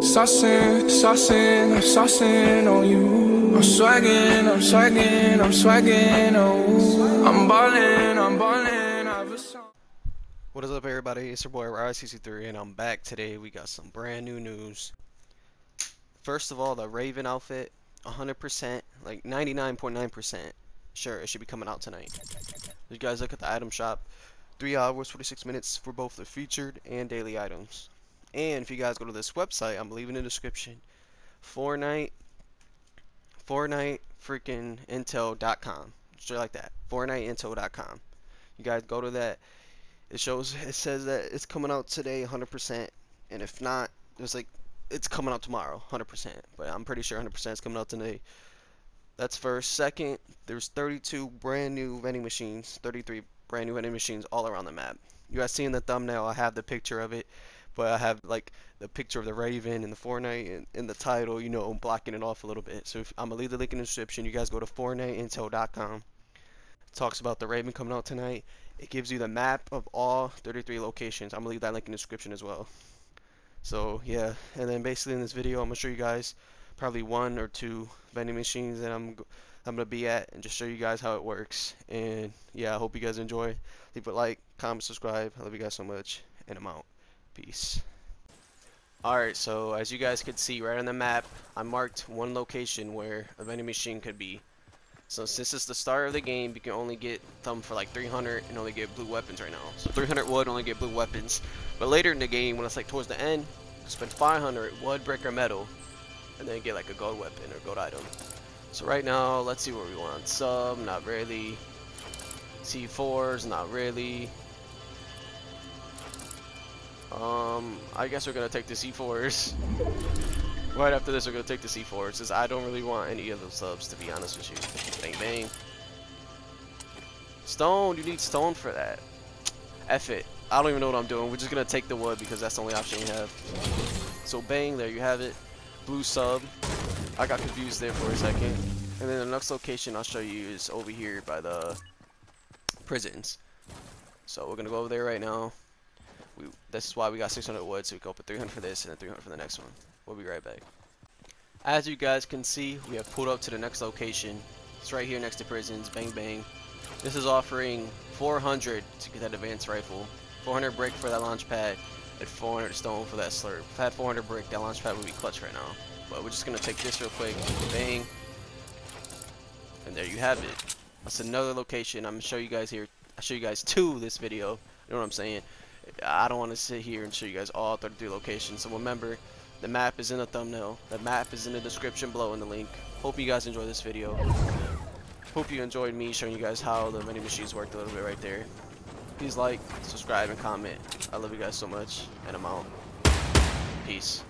Saucing, saucing, I'm saucing on you. I'm swagging, I'm swagging, I'm swagging, oh. I'm ballin', I'm ballin', I've a song. What is up, everybody? It's your boy RICC3, and I'm back today. We got some brand new news. First of all, the Raven outfit, 100%, like 99.9%. Sure, it should be coming out tonight. You guys look at the item shop. 3 hours, 46 minutes for both the featured and daily items. And if you guys go to this website, I'm leaving in the description. Fortnite, Fortnite freaking Intel.com. Straight like that. FortniteIntel.com. You guys go to that. It shows, it says that it's coming out today 100%. And if not, it's like, it's coming out tomorrow 100%. But I'm pretty sure 100% is coming out today. That's first. Second, there's 32 brand new vending machines, 33 brand new vending machines all around the map. You guys see in the thumbnail, I have the picture of it but I have like the picture of the Raven and the Fortnite and in the title, you know, I'm blocking it off a little bit. So if, I'm gonna leave the link in the description. You guys go to FortniteIntel.com. It talks about the Raven coming out tonight. It gives you the map of all 33 locations. I'm gonna leave that link in the description as well. So yeah, and then basically in this video, I'm gonna show you guys probably one or two vending machines that I'm I'm gonna be at and just show you guys how it works. And yeah, I hope you guys enjoy. Leave a like, comment, subscribe. I love you guys so much, and I'm out. Peace. Alright, so as you guys can see right on the map, I marked one location where a vending machine could be. So since it's the start of the game, you can only get them for like 300 and only get blue weapons right now. So 300 wood, only get blue weapons. But later in the game, when it's like towards the end, spend 500 wood, brick, or metal, and then get like a gold weapon or gold item. So right now, let's see what we want. Sub, not really. C4s, not really. Um, I guess we're gonna take the C4s. right after this, we're gonna take the C4s, since I don't really want any of those subs, to be honest with you. Bang bang. Stone, you need stone for that. F it. I don't even know what I'm doing. We're just gonna take the wood because that's the only option we have. So bang, there you have it. Blue sub. I got confused there for a second. And then the next location I'll show you is over here by the prisons. So we're gonna go over there right now. Is why we got 600 wood, so we go up 300 for this and then 300 for the next one. We'll be right back. As you guys can see, we have pulled up to the next location. It's right here next to prisons. Bang bang. This is offering 400 to get that advanced rifle, 400 brick for that launch pad, and 400 stone for that slurp. If I had 400 brick, that launch pad would be clutch right now. But we're just gonna take this real quick. Bang. And there you have it. That's another location. I'm gonna show you guys here. I'll show you guys two this video. You know what I'm saying? I don't want to sit here and show you guys all 33 locations. So remember, the map is in the thumbnail. The map is in the description below in the link. Hope you guys enjoy this video. Hope you enjoyed me showing you guys how the vending machines worked a little bit right there. Please like, subscribe, and comment. I love you guys so much, and I'm out. Peace.